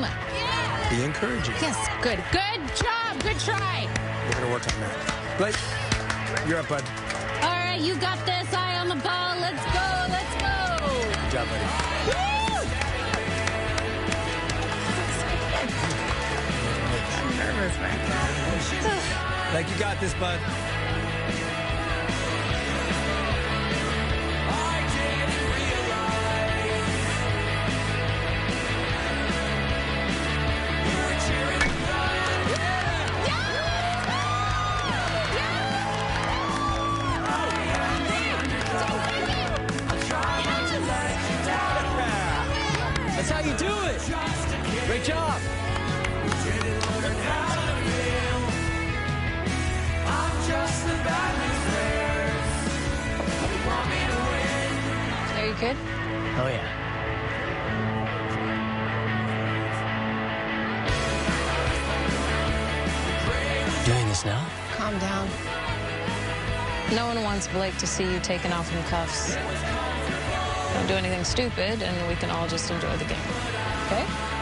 Be encouraging. Yes, good. Good job. Good try. We're going to work on that. Blake, you're up, bud. All right, you got this. Eye on the ball. Let's go. Let's go. Good job, buddy. I'm nervous, man. Like you got this, bud. How you do it. Great job. Are you good? Oh, yeah. Doing this now? Calm down. No one wants Blake to see you taken off in cuffs. Don't anything stupid, and we can all just enjoy the game. Okay?